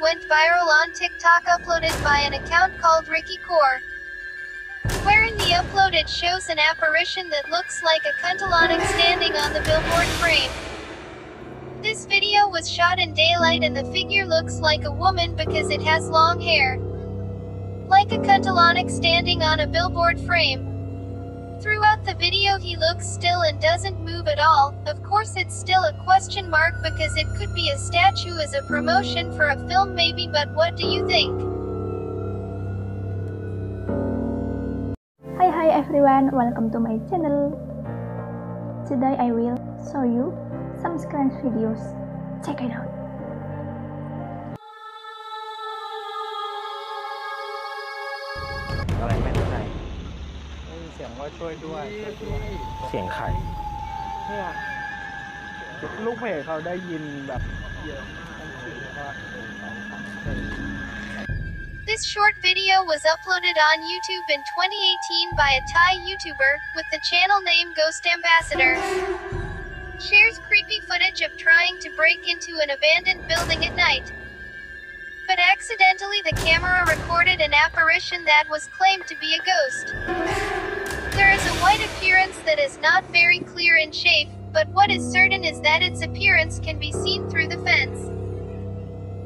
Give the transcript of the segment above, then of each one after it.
went viral on TikTok uploaded by an account called Ricky Core. Wherein the uploaded shows an apparition that looks like a Kuntilanak standing on the billboard frame. This video was shot in daylight and the figure looks like a woman because it has long hair. Like a Kuntilanak standing on a billboard frame. Throughout the video he looks still and doesn't move at all, of course it's still a question mark because it could be a statue as a promotion for a film maybe but what do you think? Hi hi everyone, welcome to my channel. Today I will show you some strange videos. Check it out. ว่าช่วยด้วยช่วยด้วย เสียงไข่ เนี่ยลูกเพจเขาได้ยินแบบเยอะทั้งคืนว่า This short video was uploaded on YouTube in 2018 by a Thai YouTuber with the channel name Ghost Ambassador. Shares creepy footage of trying to break into an abandoned building at night. But accidentally the camera recorded an apparition that was claimed to be a ghost. White appearance that is not very clear in shape, but what is certain is that its appearance can be seen through the fence.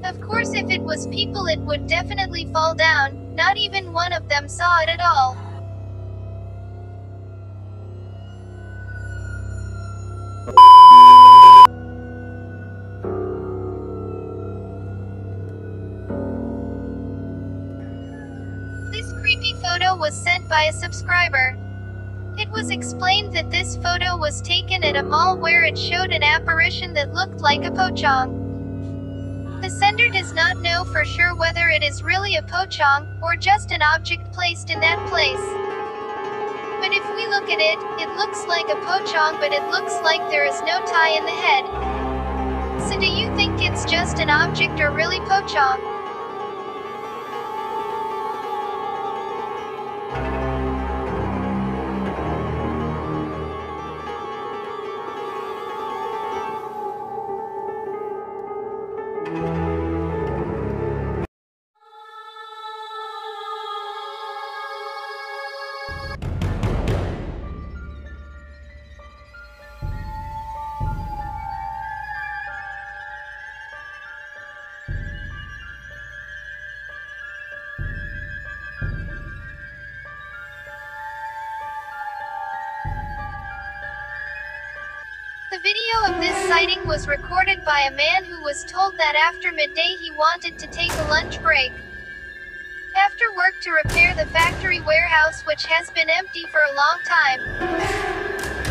Of course, if it was people, it would definitely fall down, not even one of them saw it at all. This creepy photo was sent by a subscriber. It was explained that this photo was taken at a mall where it showed an apparition that looked like a pocong. The sender does not know for sure whether it is really a pocong or just an object placed in that place. But if we look at it, it looks like a pocong but it looks like there is no tie in the head. So do you think it's just an object or really pocong? The video of this sighting was recorded by a man who was told that after midday he wanted to take a lunch break. After work to repair the factory warehouse which has been empty for a long time.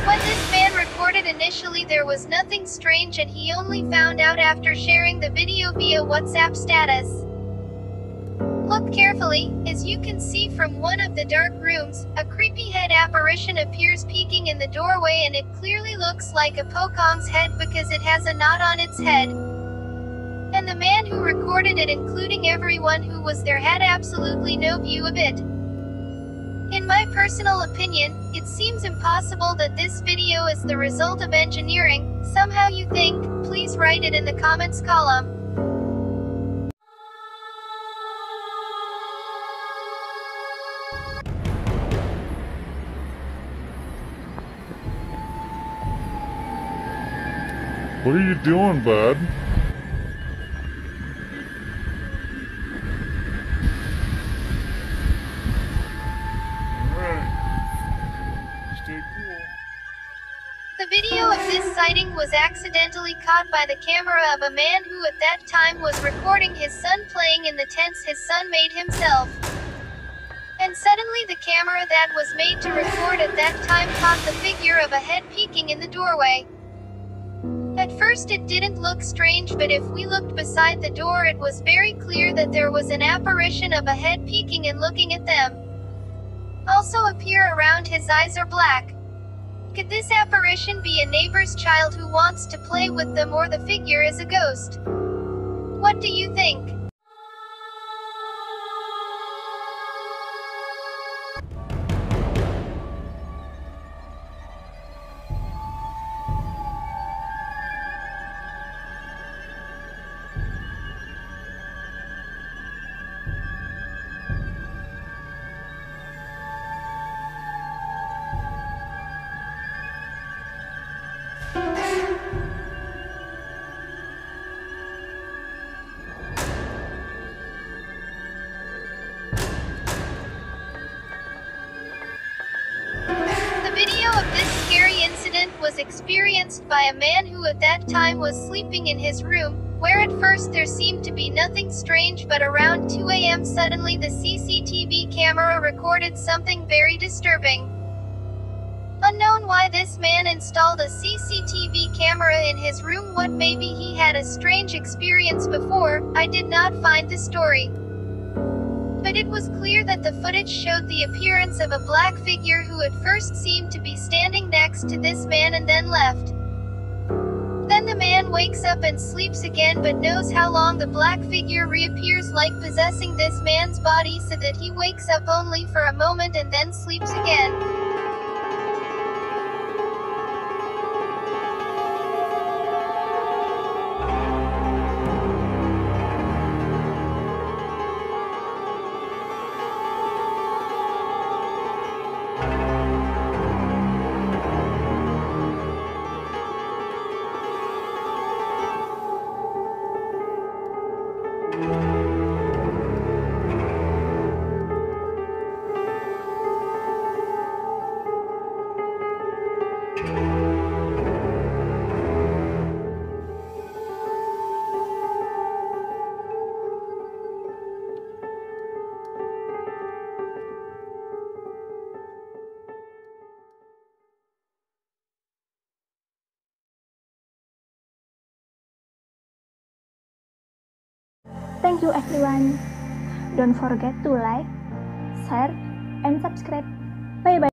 When this man recorded initially there was nothing strange and he only found out after sharing the video via WhatsApp status. Look carefully, as you can see from one of the dark rooms, a creepy head apparition appears peeking in the doorway and it clearly looks like a Pokong's head because it has a knot on its head. And the man who recorded it including everyone who was there had absolutely no view of it. In my personal opinion, it seems impossible that this video is the result of engineering, somehow you think, please write it in the comments column. What are you doing, bud? Alright. Stay cool. The video of this sighting was accidentally caught by the camera of a man who at that time was recording his son playing in the tents his son made himself. And suddenly the camera that was made to record at that time caught the figure of a head peeking in the doorway. At first it didn't look strange but if we looked beside the door it was very clear that there was an apparition of a head peeking and looking at them. Also appear around his eyes are black. Could this apparition be a neighbor's child who wants to play with them or the figure is a ghost? What do you think? Experienced by a man who at that time was sleeping in his room, where at first there seemed to be nothing strange but around 2 am suddenly the CCTV camera recorded something very disturbing. Unknown why this man installed a CCTV camera in his room what maybe he had a strange experience before, I did not find the story. It was clear that the footage showed the appearance of a black figure who at first seemed to be standing next to this man and then left. Then the man wakes up and sleeps again but knows how long the black figure reappears like possessing this man's body so that he wakes up only for a moment and then sleeps again. Thank you everyone. Don't forget to like, share, and subscribe. Bye bye.